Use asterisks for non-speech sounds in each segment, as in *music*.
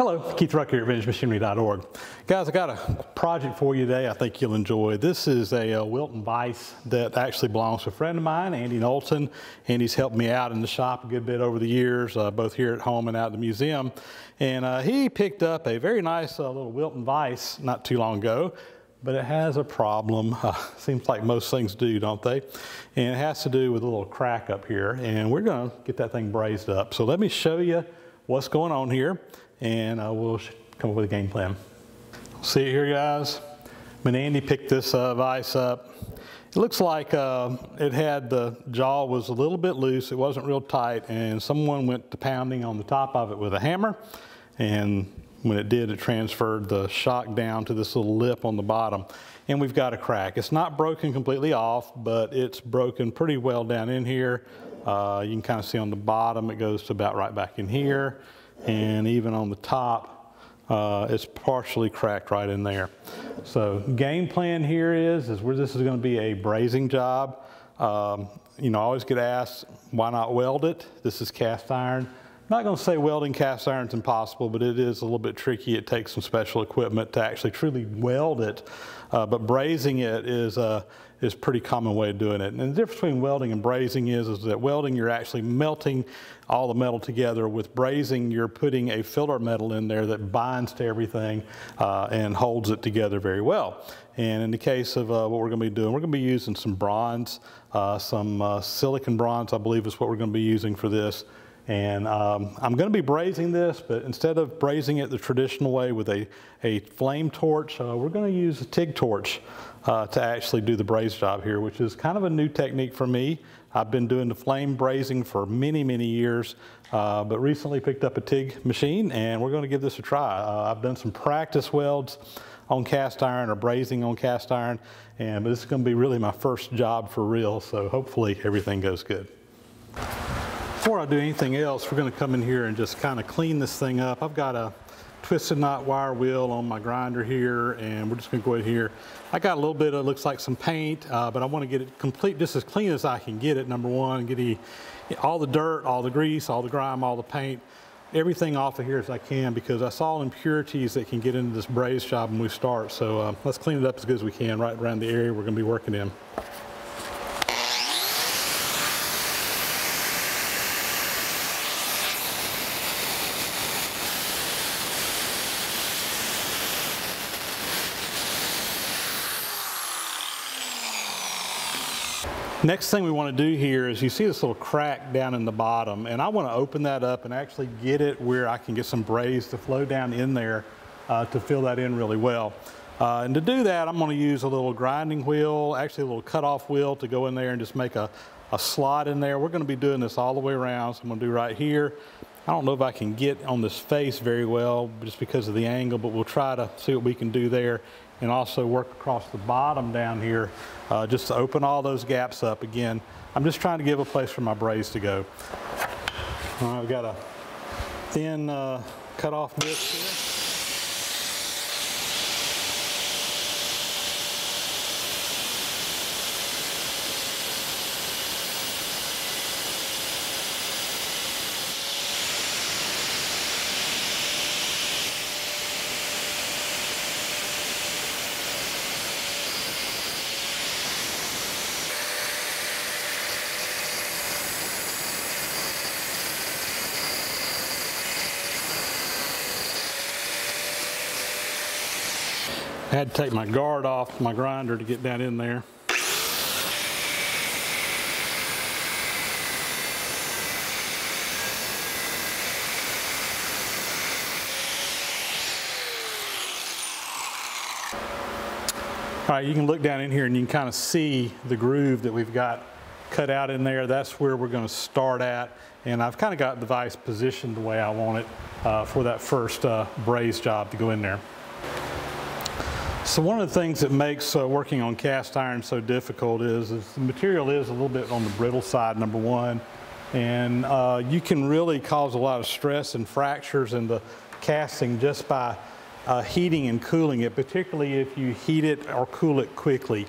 Hello, Keith Rucker here at VintageMachinery.org. Guys, I got a project for you today I think you'll enjoy. This is a, a, Wilton vise that actually belongs to a friend of mine, Andy Knowlton. Andy's helped me out in the shop a good bit over the years, uh, both here at home and out at the museum. And uh, he picked up a very nice uh, little Wilton vise not too long ago, but it has a problem. *laughs* Uh, seems like most things do, don't they? And it has to do with a little crack up here. And we're gonna get that thing brazed up. So let me show you what's going on here and uh, we'll come up with a game plan. See it here, guys? When Andy picked this uh, vise up, it looks like uh, it had the jaw was a little bit loose. It wasn't real tight, and someone went to pounding on the top of it with a hammer, and when it did, it transferred the shock down to this little lip on the bottom, and we've got a crack. It's not broken completely off, but it's broken pretty well down in here. Uh, you can kind of see on the bottom, it goes to about right back in here and even on the top, uh, it's partially cracked right in there. So game plan here is, is where this is going to be a brazing job. Um, you know, I always get asked, why not weld it? This is cast iron. I'm not going to say welding cast iron is impossible, but it is a little bit tricky. It takes some special equipment to actually truly weld it. Uh, but brazing it is, uh, is pretty common way of doing it. And the difference between welding and brazing is, is that welding, you're actually melting all the metal together. With brazing, you're putting a filler metal in there that binds to everything uh, and holds it together very well. And in the case of uh, what we're going to be doing, we're going to be using some bronze, uh, some uh, silicon bronze, I believe is what we're going to be using for this. And um, I'm going to be brazing this, but instead of brazing it the traditional way with a, a flame torch, uh, we're going to use a TIG torch uh, to actually do the braze job here, which is kind of a new technique for me. I've been doing the flame brazing for many, many years, uh, but recently picked up a TIG machine and we're going to give this a try. Uh, I've done some practice welds on cast iron or brazing on cast iron, and but this is going to be really my first job for real, so hopefully everything goes good. Before I do anything else, we're going to come in here and just kind of clean this thing up. I've got a twisted knot wire wheel on my grinder here and we're just going to go ahead here. I got a little bit of looks like some paint uh, but I want to get it complete just as clean as I can get it number one get the, all the dirt all the grease all the grime all the paint everything off of here as I can because I saw impurities that can get into this braze job when we start so uh, let's clean it up as good as we can right around the area we're going to be working in. Next thing we want to do here is you see this little crack down in the bottom and I want to open that up and actually get it where I can get some braze to flow down in there uh, to fill that in really well. Uh, and to do that, I'm going to use a little grinding wheel, actually a little cutoff wheel to go in there and just make a, a slot in there. We're going to be doing this all the way around. So I'm going to do right here. I don't know if I can get on this face very well just because of the angle, but we'll try to see what we can do there and also work across the bottom down here uh, just to open all those gaps up again. I'm just trying to give a place for my braze to go. All right, I've got a thin uh, cut off bit here. I had to take my guard off my grinder to get down in there. All right, you can look down in here and you can kind of see the groove that we've got cut out in there. That's where we're going to start at. And I've kind of got the vise positioned the way I want it uh, for that first uh, braze job to go in there. So one of the things that makes uh, working on cast iron so difficult is, is, the material is a little bit on the brittle side, number one. And uh, you can really cause a lot of stress and fractures in the casting just by uh, heating and cooling it, particularly if you heat it or cool it quickly.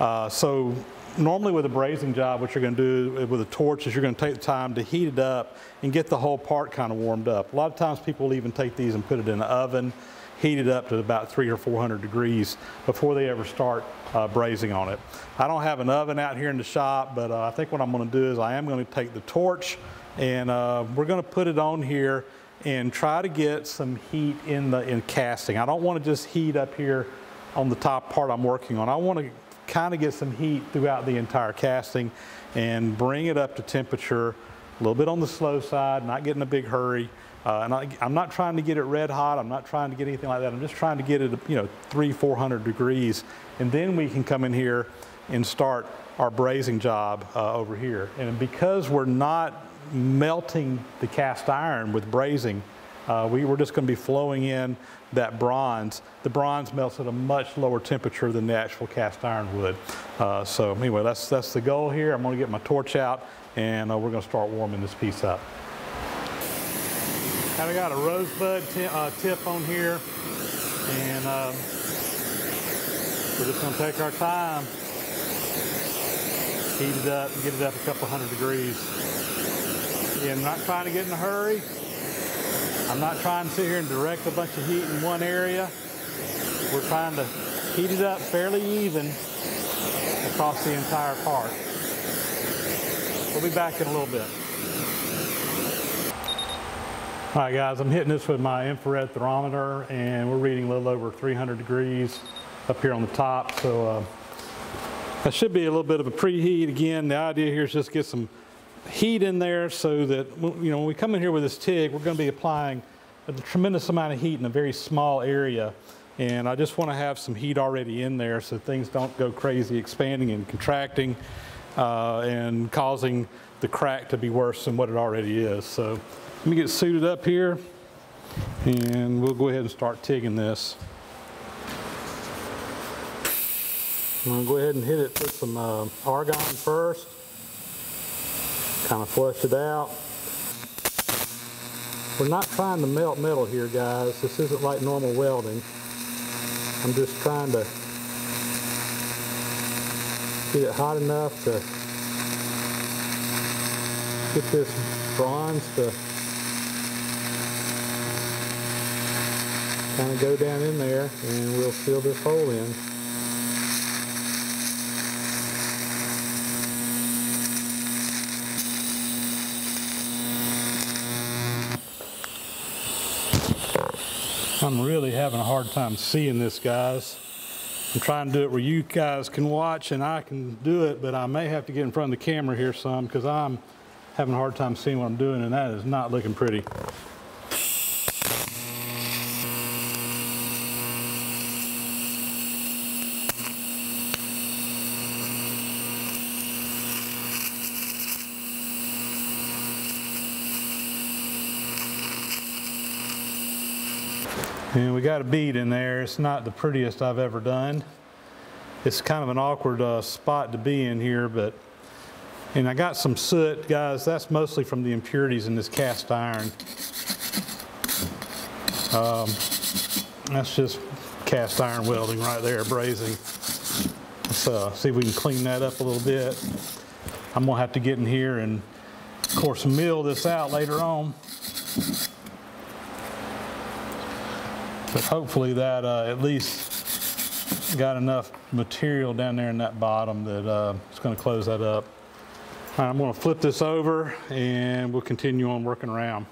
Uh, so normally with a brazing job, what you're going to do with a torch is you're going to take the time to heat it up and get the whole part kind of warmed up. A lot of times people will even take these and put it in the oven, heat it up to about three or 400 degrees before they ever start uh, brazing on it. I don't have an oven out here in the shop, but uh, I think what I'm going to do is I am going to take the torch and uh, we're going to put it on here and try to get some heat in the in casting. I don't want to just heat up here on the top part I'm working on. I want to kind of get some heat throughout the entire casting and bring it up to temperature, a little bit on the slow side, not getting a big hurry. Uh, and I, am not trying to get it red hot. I'm not trying to get anything like that. I'm just trying to get it, you know, three, 400 degrees. And then we can come in here and start our brazing job uh, over here. And because we're not melting the cast iron with brazing, uh, we, are just going to be flowing in that bronze. The bronze melts at a much lower temperature than the actual cast iron would. Uh, so anyway, that's, that's the goal here. I'm going to get my torch out and uh, we're going to start warming this piece up. Now we got a rosebud uh, tip on here and uh, we're just to take our time, heat it up, get it up a couple hundred degrees. I'm not trying to get in a hurry. I'm not trying to sit here and direct a bunch of heat in one area. We're trying to heat it up fairly even across the entire part. We'll be back in a little bit. All right guys, I'm hitting this with my infrared thermometer and we're reading a little over 300 degrees up here on the top. So uh, that should be a little bit of a preheat. Again, the idea here is just get some heat in there so that, you know, when we come in here with this TIG, we're going to be applying a tremendous amount of heat in a very small area. And I just want to have some heat already in there so things don't go crazy expanding and contracting uh, and causing the crack to be worse than what it already is. So let me get suited up here and we'll go ahead and start TIGging this. I'm to go ahead and hit it with some uh, argon first kind of flush it out. We're not trying to melt metal here, guys. This isn't like normal welding. I'm just trying to get it hot enough to get this bronze to kind of go down in there and we'll fill this hole in. I'm really having a hard time seeing this, guys. I'm trying to do it where you guys can watch and I can do it, but I may have to get in front of the camera here some because I'm having a hard time seeing what I'm doing and that is not looking pretty. And we got a bead in there. It's not the prettiest I've ever done. It's kind of an awkward uh, spot to be in here, but, and I got some soot, guys. That's mostly from the impurities in this cast iron. Um, that's just cast iron welding right there, brazing. Let's uh, see if we can clean that up a little bit. I'm gonna have to get in here and, of course, mill this out later on. But hopefully that uh, at least got enough material down there in that bottom that uh, it's going to close that up. Right, I'm going to flip this over and we'll continue on working around.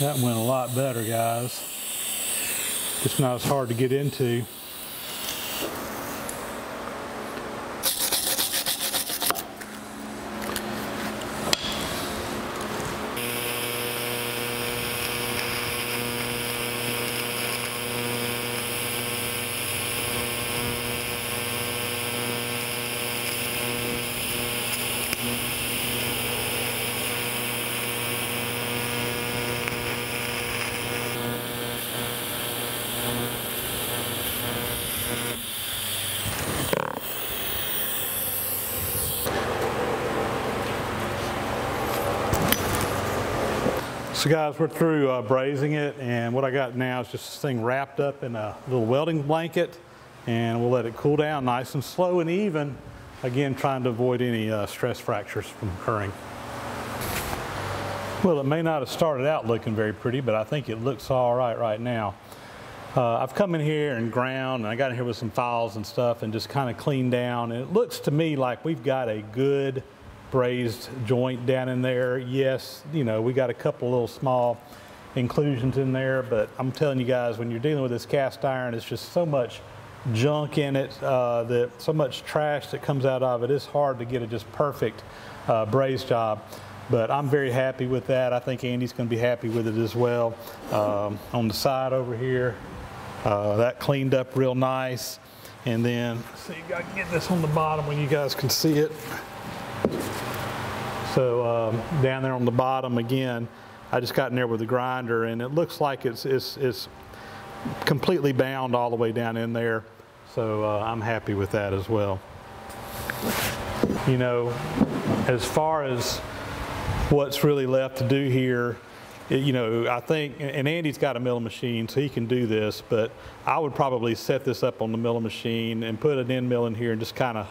That went a lot better, guys. Just not as hard to get into. So guys, we're through uh, brazing it and what I got now is just this thing wrapped up in a little welding blanket and we'll let it cool down nice and slow and even. Again, trying to avoid any uh, stress fractures from occurring. Well, it may not have started out looking very pretty, but I think it looks all right right now. Uh, I've come in here and ground, and I got in here with some files and stuff and just kind of cleaned down. And it looks to me like we've got a good brazed joint down in there. Yes, you know, we got a couple little small inclusions in there, but I'm telling you guys, when you're dealing with this cast iron, it's just so much junk in it, uh, that so much trash that comes out of it. It's hard to get a just perfect uh, braze job. But I'm very happy with that. I think Andy's going to be happy with it as well. Um, on the side over here, uh, that cleaned up real nice. And then, see, I can get this on the bottom when you guys can see it. So um, down there on the bottom again, I just got in there with the grinder and it looks like it's, it's, it's completely bound all the way down in there. So uh, I'm happy with that as well. You know, as far as what's really left to do here, it- you know, I think, and Andy's got a milling machine, so he can do this, but I would probably set this up on the milling machine and put an end mill in here and just kind of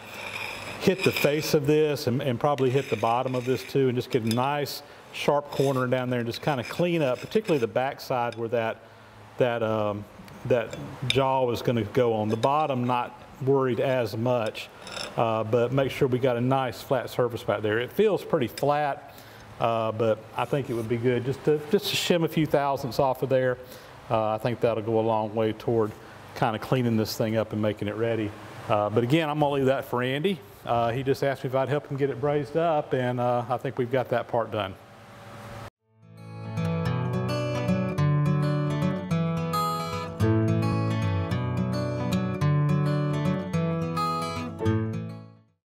hit the face of this and, and probably hit the bottom of this too and just get a nice sharp corner down there and just kind of clean up, particularly the backside where that, that, um, that jaw is going to go on. The bottom, not worried as much, uh, but make sure we got a nice flat surface back there. It feels pretty flat, uh, but I think it would be good just to, just to shim a few thousandths off of there. Uh, I think that'll go a long way toward kind of cleaning this thing up and making it ready. Uh, but again, I'm gonna leave that for Andy. Uh, he just asked me if I'd help him get it brazed up, and uh, I think we've got that part done.